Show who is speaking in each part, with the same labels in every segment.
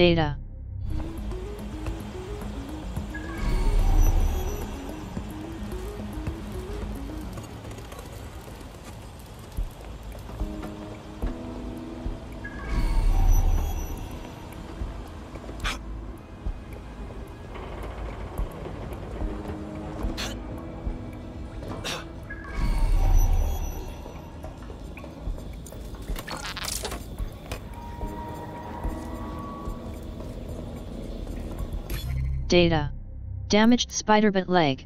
Speaker 1: Data. Data. Damaged spiderbot leg.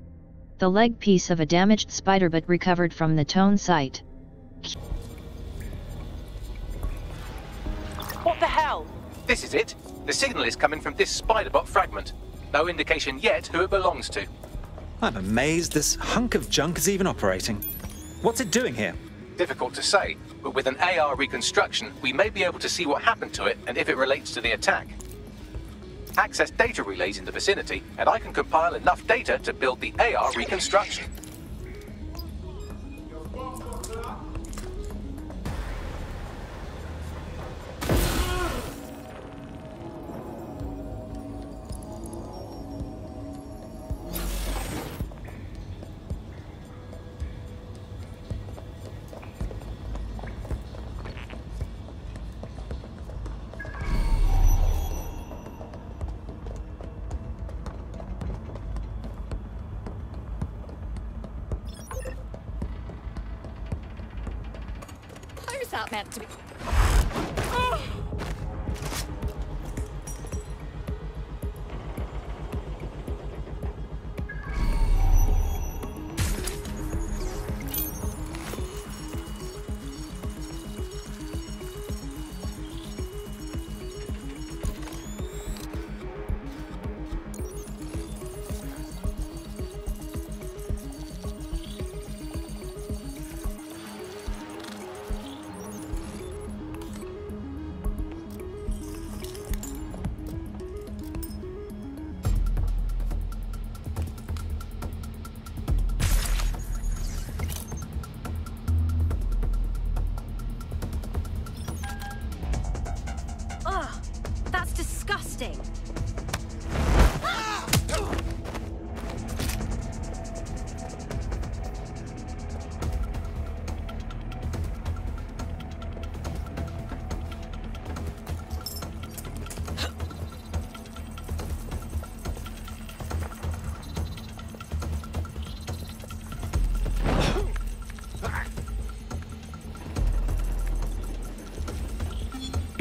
Speaker 1: The leg piece of a damaged spiderbot recovered from the tone site.
Speaker 2: What the hell?
Speaker 3: This is it. The signal is coming from this spiderbot fragment. No indication yet who it belongs to.
Speaker 4: I'm amazed this hunk of junk is even operating. What's it doing here?
Speaker 3: Difficult to say, but with an AR reconstruction, we may be able to see what happened to it and if it relates to the attack. Access data relays in the vicinity, and I can compile enough data to build the AR reconstruction.
Speaker 5: To be?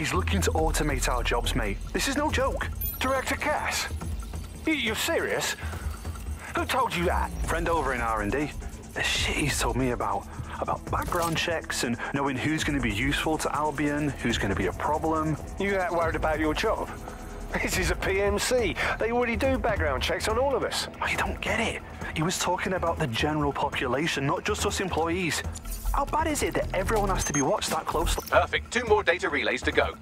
Speaker 6: He's looking to automate our jobs, mate. This is no joke.
Speaker 7: Director Cass? You, you're serious? Who told you that?
Speaker 6: Friend over in R&D. The shit he's told me about. About background checks and knowing who's going to be useful to Albion, who's going to be a problem.
Speaker 7: You that worried about your job? This is a PMC. They already do background checks on all of us.
Speaker 6: I don't get it. He was talking about the general population, not just us employees. How bad is it that everyone has to be watched that closely?
Speaker 3: Perfect. Two more data relays to go.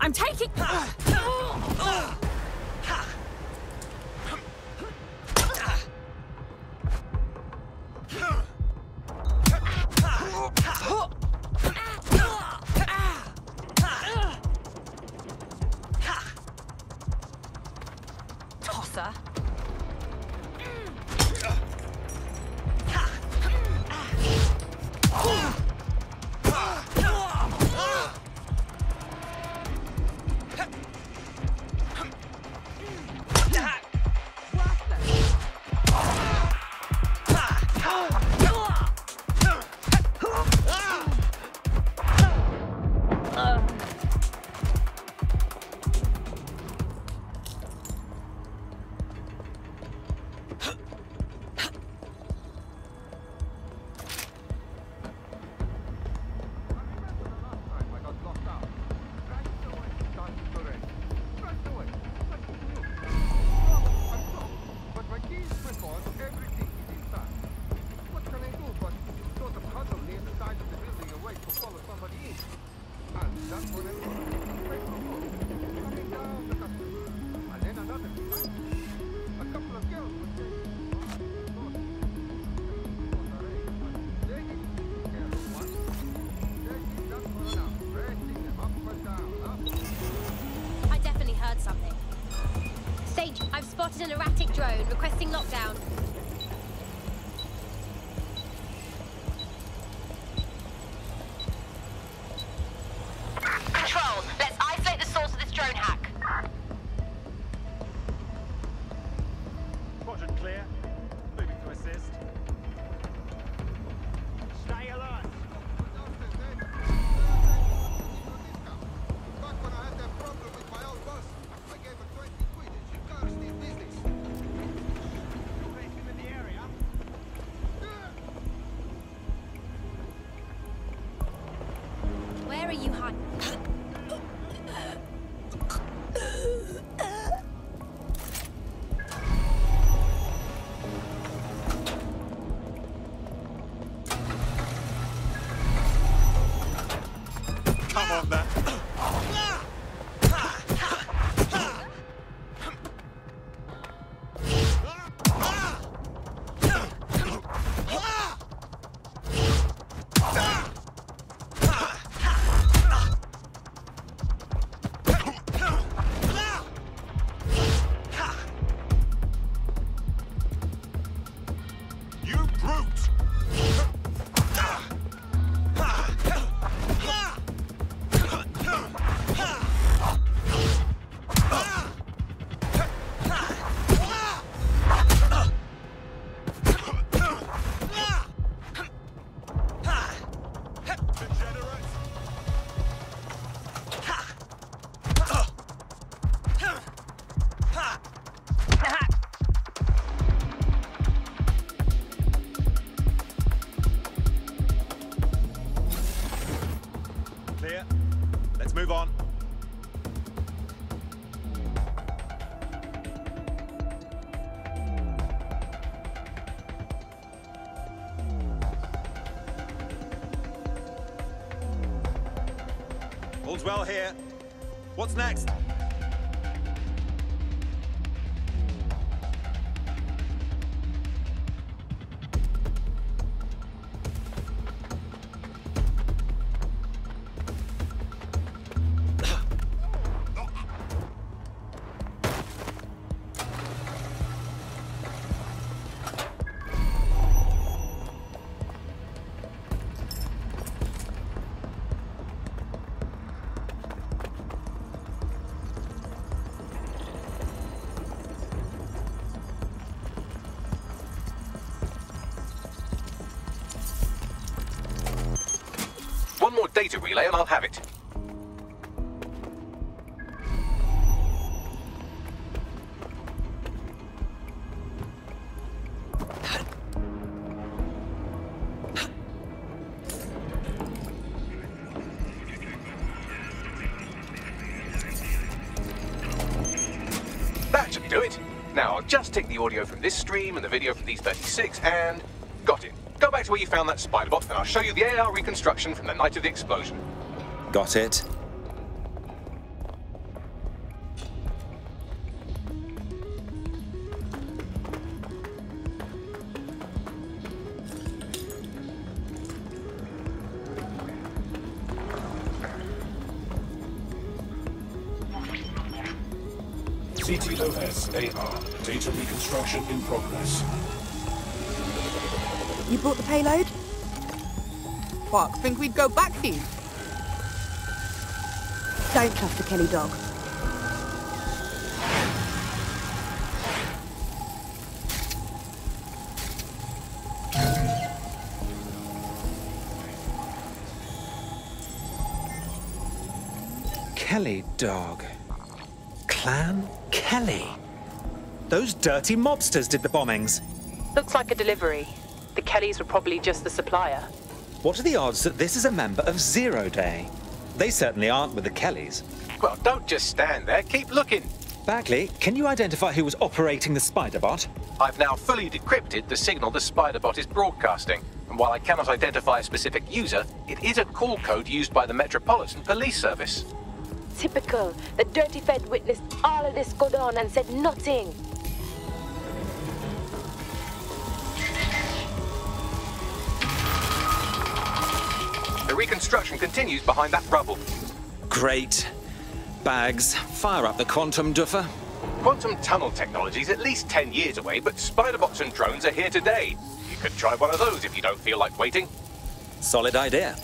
Speaker 5: I'm taking...
Speaker 8: Well here. What's next?
Speaker 3: more data relay and I'll have it. That should do it. Now I'll just take the audio from this stream and the video from these 36 and back to where you found that spiderbot, and I'll show you the AR reconstruction from the night of the explosion.
Speaker 4: Got it.
Speaker 9: CT AR. Data reconstruction in progress.
Speaker 10: You brought the payload? Fuck, think we'd go back here? Don't trust the Kelly dog.
Speaker 4: Kelly dog. Clan Kelly. Those dirty mobsters did the bombings.
Speaker 11: Looks like a delivery. The Kellys were probably just the supplier.
Speaker 4: What are the odds that this is a member of Zero Day? They certainly aren't with the Kellys.
Speaker 3: Well, don't just stand there. Keep looking.
Speaker 4: Bagley, can you identify who was operating the spider bot?
Speaker 3: I've now fully decrypted the signal the Spiderbot is broadcasting. And while I cannot identify a specific user, it is a call code used by the Metropolitan Police Service.
Speaker 12: Typical. The dirty Fed witnessed all of this go on and said nothing.
Speaker 3: Reconstruction continues behind that rubble.
Speaker 4: Great. Bags, fire up the quantum duffer.
Speaker 3: Quantum tunnel technology is at least 10 years away, but Spiderbots and drones are here today. You could try one of those if you don't feel like waiting.
Speaker 4: Solid idea.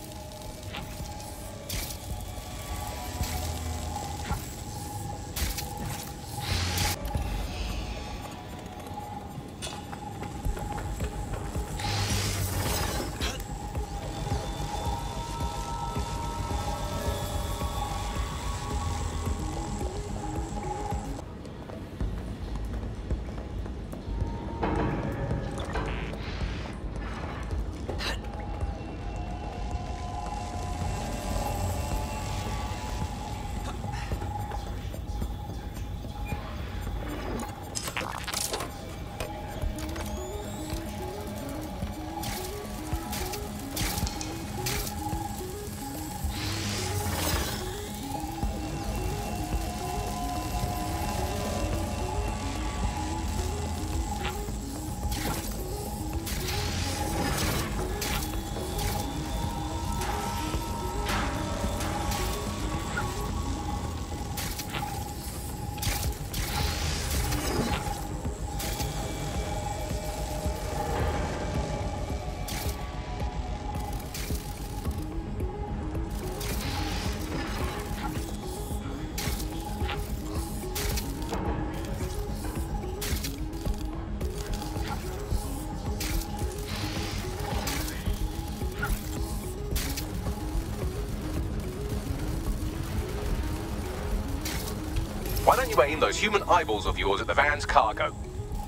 Speaker 3: Why aim those human eyeballs of yours at the van's cargo?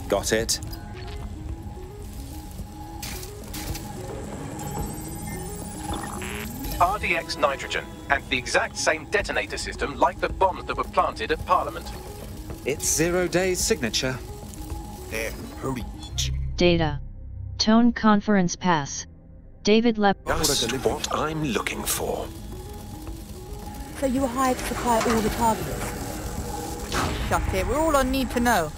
Speaker 4: Got it.
Speaker 3: RDX nitrogen, and the exact same detonator system like the bombs that were planted at Parliament.
Speaker 4: It's Zero Day's signature.
Speaker 13: There, hurry.
Speaker 1: Data. Tone conference pass. David Lep.
Speaker 14: Just what I'm looking for.
Speaker 10: So you were hired to supply all the targets? Shut it, we're all on need to know.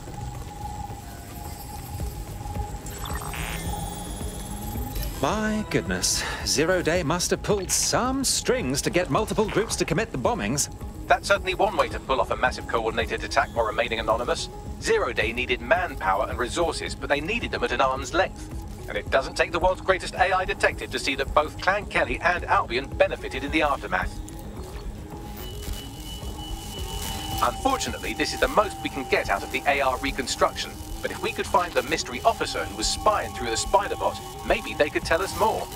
Speaker 4: My goodness, Zero Day must have pulled some strings to get multiple groups to commit the bombings.
Speaker 3: That's certainly one way to pull off a massive coordinated attack while remaining anonymous. Zero Day needed manpower and resources, but they needed them at an arm's length. And it doesn't take the world's greatest AI detective to see that both Clan Kelly and Albion benefited in the aftermath. Unfortunately, this is the most we can get out of the AR reconstruction. But if we could find the mystery officer who was spying through the Spiderbot, maybe they could tell us more.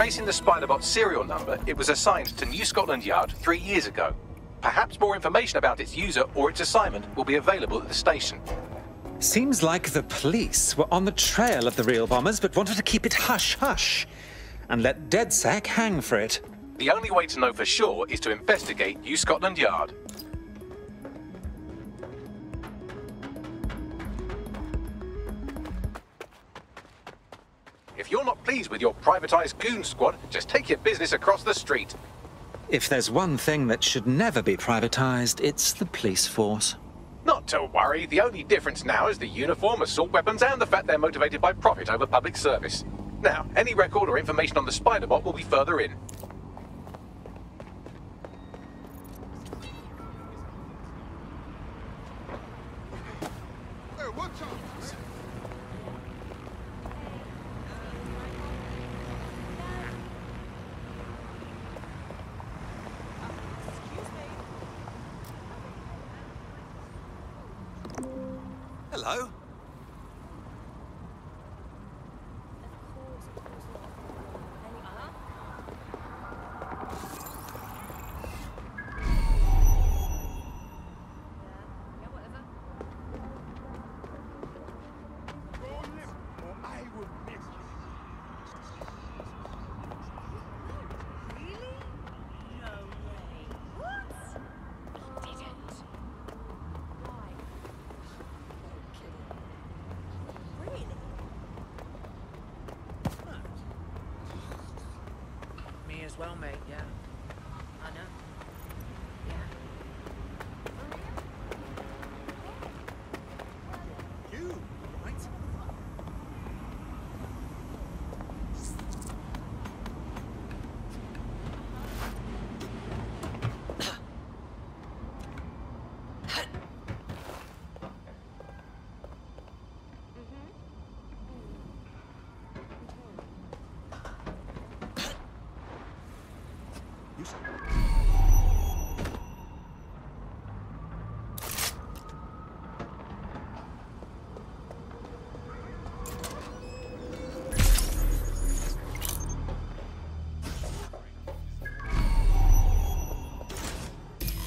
Speaker 3: Tracing the Spiderbot serial number, it was assigned to New Scotland Yard three years ago. Perhaps more information about its user or its assignment will be available at the station.
Speaker 4: Seems like the police were on the trail of the real bombers but wanted to keep it hush-hush and let DedSec hang for it.
Speaker 3: The only way to know for sure is to investigate New Scotland Yard. If you're not pleased with your privatized goon squad, just take your business across the street.
Speaker 4: If there's one thing that should never be privatized, it's the police force.
Speaker 3: Not to worry, the only difference now is the uniform, assault weapons, and the fact they're motivated by profit over public service. Now, any record or information on the Spiderbot will be further in.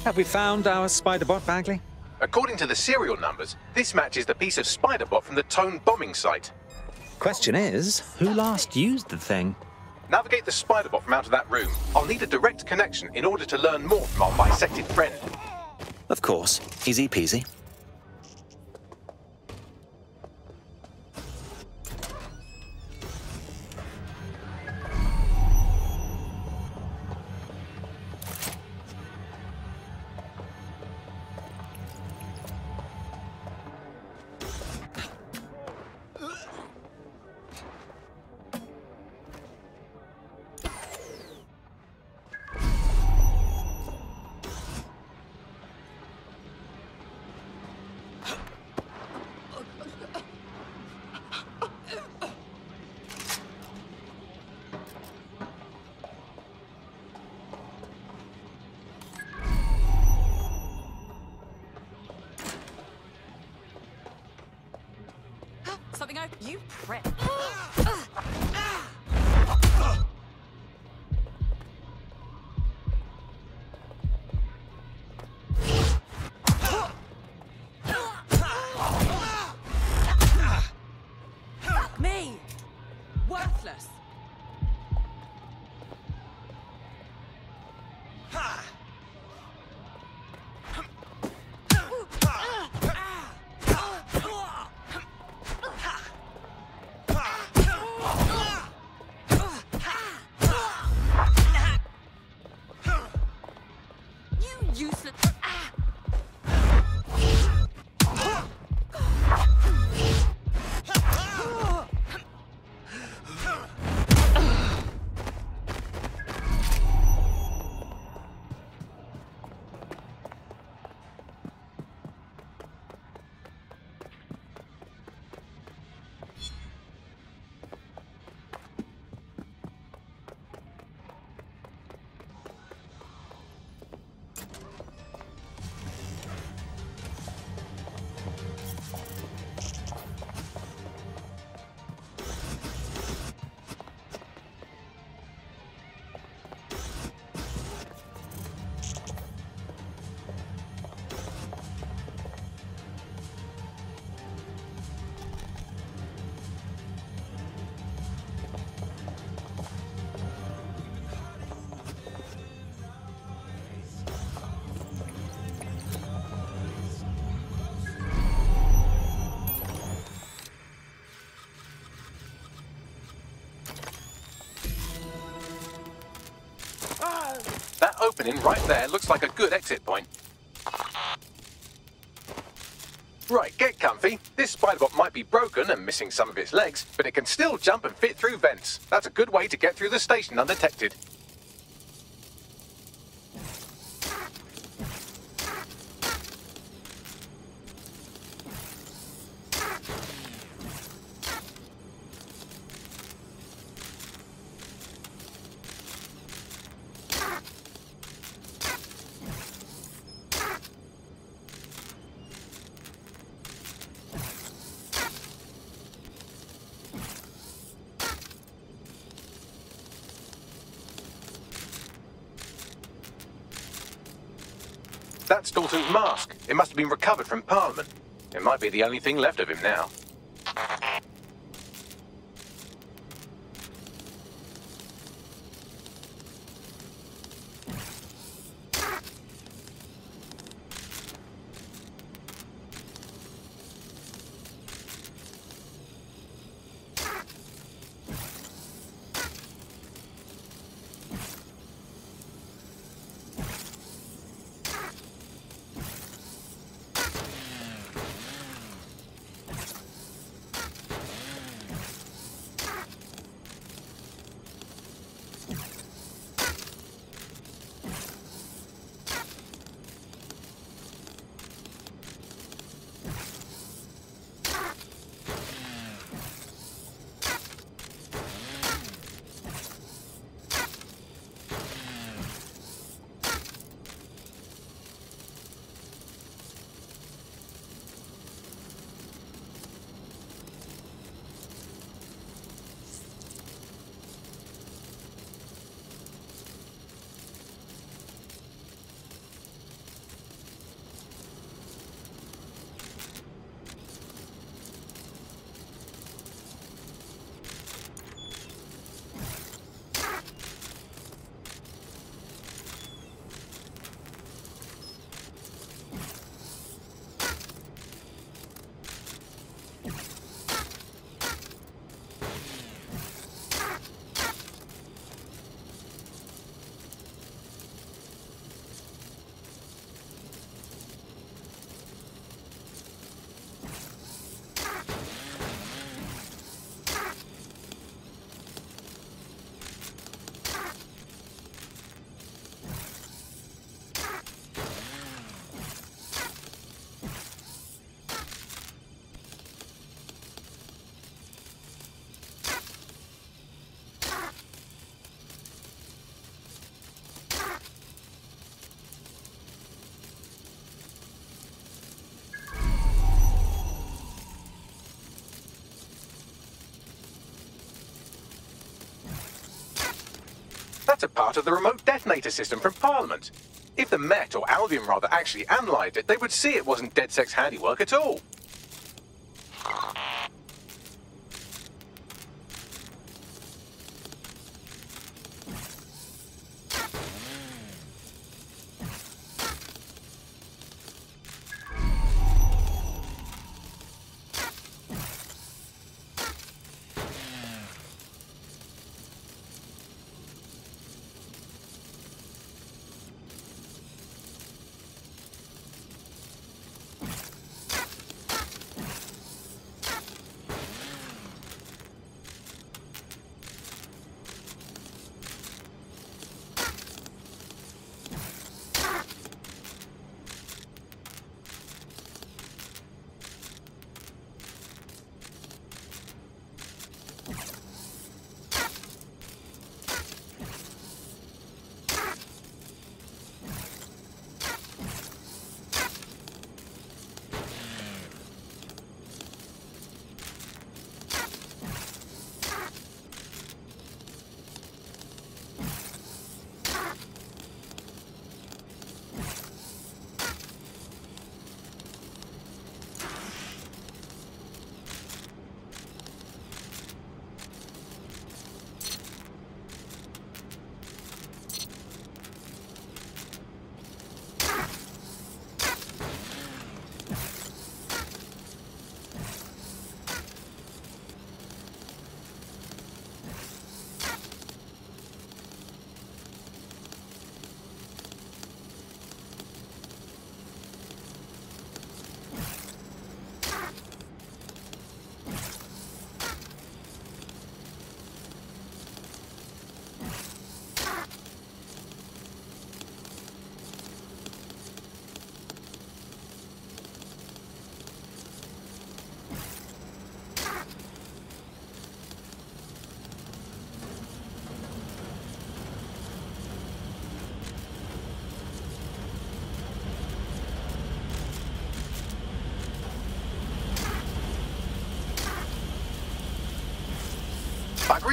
Speaker 4: Have we found our Spiderbot, Bagley?
Speaker 3: According to the serial numbers, this matches the piece of Spiderbot from the Tone bombing site.
Speaker 4: Question is, who last used the thing?
Speaker 3: Navigate the Spiderbot from out of that room. I'll need a direct connection in order to learn more from our bisected friend.
Speaker 4: Of course, easy peasy.
Speaker 5: Something open. You prick.
Speaker 3: opening right there looks like a good exit point. Right, get comfy. This spiderbot might be broken and missing some of its legs, but it can still jump and fit through vents. That's a good way to get through the station undetected. Be the only thing left of him now. A part of the remote detonator system from Parliament. If the Met, or Albion rather, actually analysed it, they would see it wasn't DedSec's handiwork at all.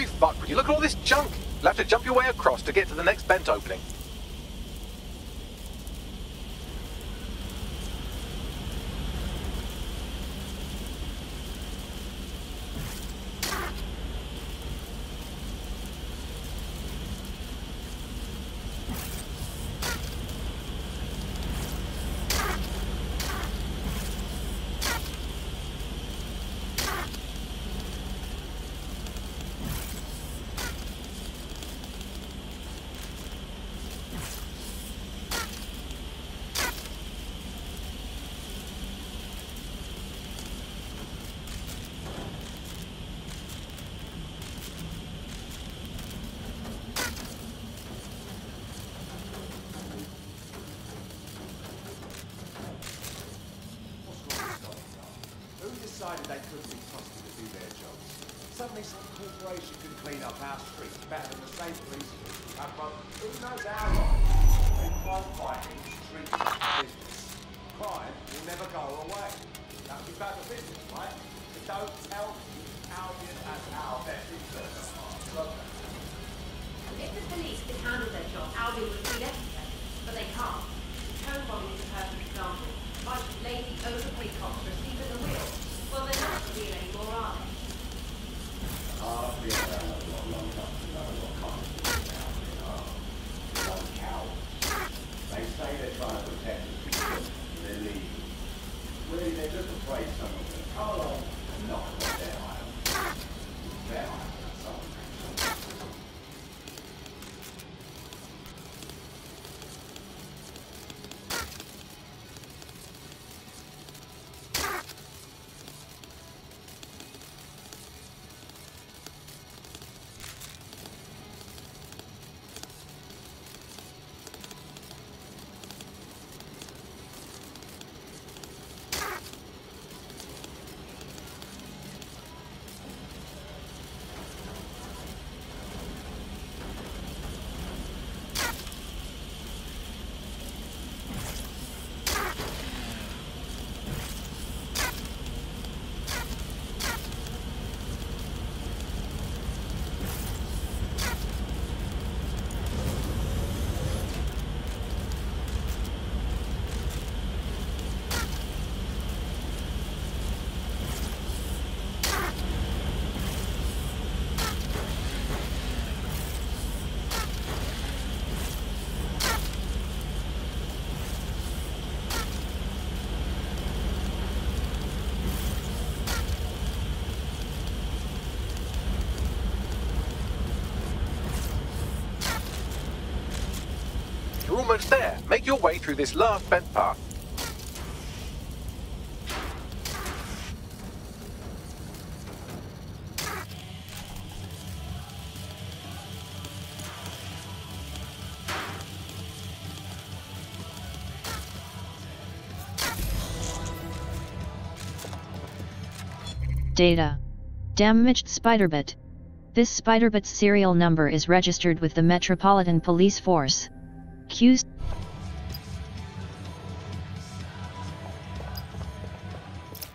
Speaker 3: Fuck, would you look at all this junk? You'll have to jump your way across to get to the next vent opening.
Speaker 15: Who decided they couldn't be trusted to do their jobs? Suddenly some corporation can clean up our streets better than the same police uh, but who knows how long? They won't fight in streets business. Crime will never go away. That'll be bad for business, right? So don't
Speaker 3: almost there. Make your way through this last vent path.
Speaker 1: Data. Damaged Spiderbot. This Spiderbot serial number is registered with the Metropolitan Police Force. Q's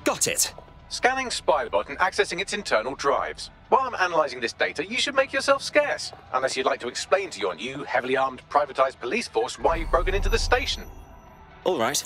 Speaker 14: Got it.
Speaker 3: Scanning Spiderbot and accessing its internal drives. While I'm analysing this data, you should make yourself scarce. Unless you'd like to explain to your new, heavily armed, privatised police force why you've broken into the station.
Speaker 14: All right.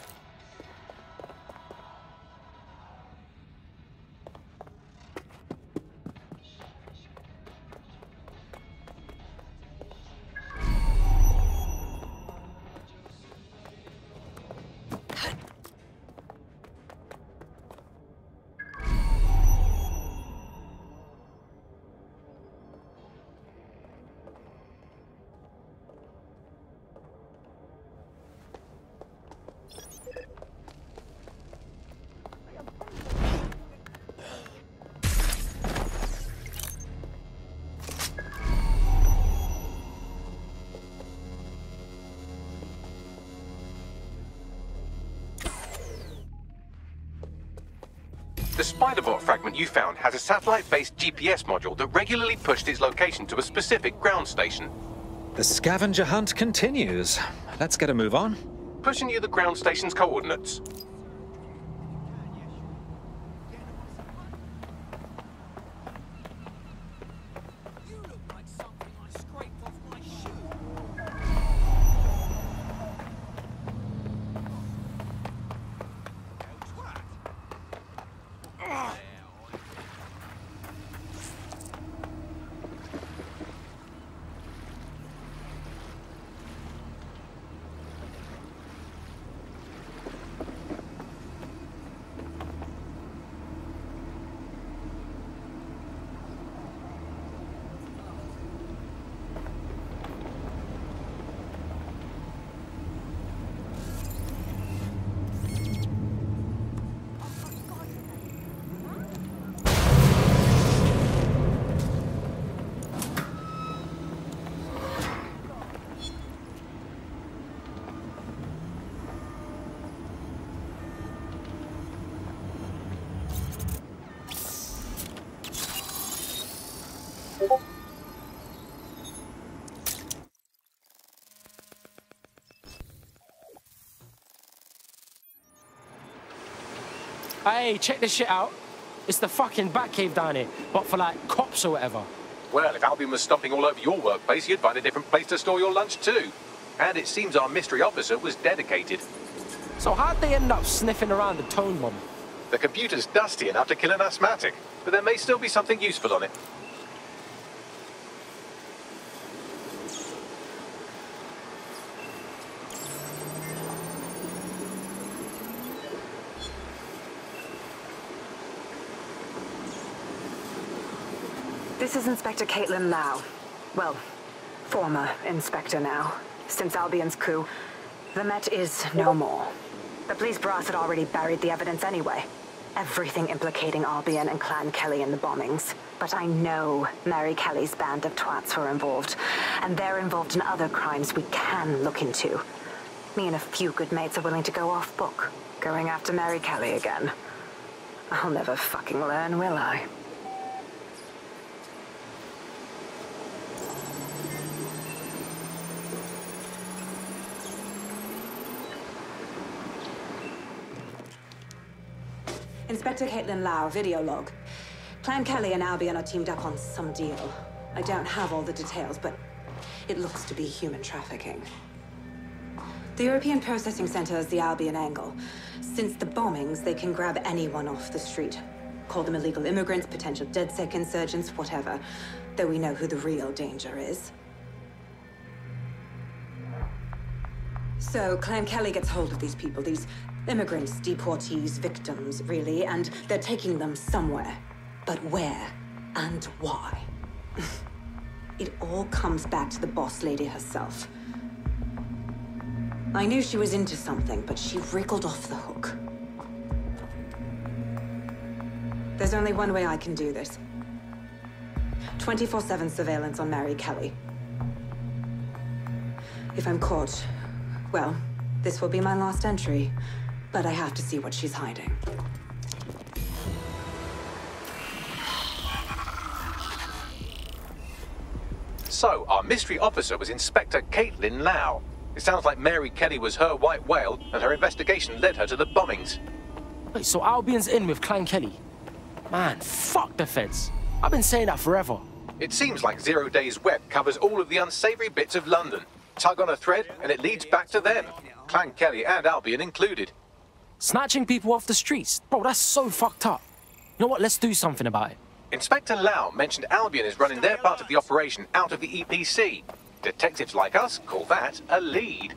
Speaker 3: The spiderbot fragment you found has a satellite-based GPS module that regularly pushed its location to a specific ground station.
Speaker 4: The scavenger hunt continues. Let's get a move on.
Speaker 3: Pushing you the ground station's coordinates.
Speaker 16: Hey, check this shit out. It's the fucking Batcave down here, but for like cops or whatever.
Speaker 3: Well, if Albion was stomping all over your workplace, you'd find a different place to store your lunch too. And it seems our mystery officer was dedicated.
Speaker 16: So how'd they end up sniffing around the tone bomb?
Speaker 3: The computer's dusty enough to kill an asthmatic, but there may still be something useful on it.
Speaker 17: This is Inspector Caitlin Lau. Well, former inspector now. Since Albion's coup, the Met is no more. The police brass had already buried the evidence anyway. Everything implicating Albion and Clan Kelley in the bombings. But I know Mary Kelley's band of twats were involved, and they're involved in other crimes we can look into. Me and a few good mates are willing to go off book, going after Mary Kelley again. I'll never fucking learn, will I? Inspector Caitlin Lau, video log. Clan Kelley and Albion are teamed up on some deal. I don't have all the details, but it looks to be human trafficking. The European Processing Center is the Albion angle. Since the bombings, they can grab anyone off the street. Call them illegal immigrants, potential DedSec insurgents, whatever. Though we know who the real danger is. So, Clan Kelley gets hold of these people, these immigrants, deportees, victims, really, and they're taking them somewhere. But where and why? it all comes back to the boss lady herself. I knew she was into something, but she wriggled off the hook. There's only one way I can do this. 24-7 surveillance on Mary Kelley. If I'm caught, well, this will be my last entry. But I have to see what she's hiding.
Speaker 3: So, our mystery officer was Inspector Caitlin Lau. It sounds like Mary Kelley was her white whale, and her investigation led her to the bombings.
Speaker 16: Wait, so Albion's in with Clan Kelley? Man, fuck the feds. I've been saying that forever.
Speaker 3: It seems like Zero Days Web covers all of the unsavory bits of London. Tug on a thread, and it leads back to them. Clan Kelley and Albion included.
Speaker 16: Snatching people off the streets? Bro, that's so fucked up. You know what? Let's do something about it.
Speaker 3: Inspector Lau mentioned Albion is running their part of the operation out of the EPC. Detectives like us call that a lead.